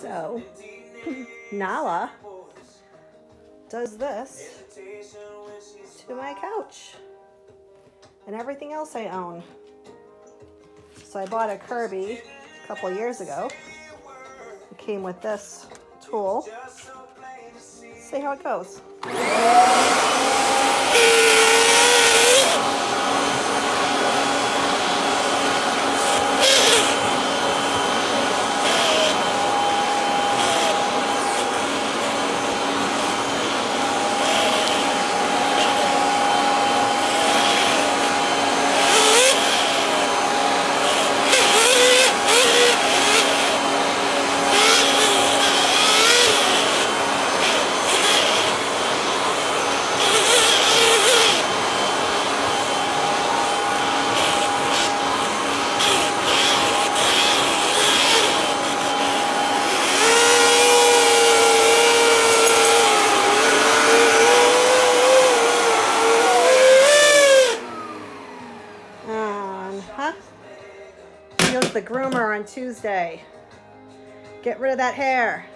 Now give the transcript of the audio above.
So, Nala does this to my couch and everything else I own. So I bought a Kirby a couple years ago. It came with this tool. see how it goes. The groomer on Tuesday. Get rid of that hair.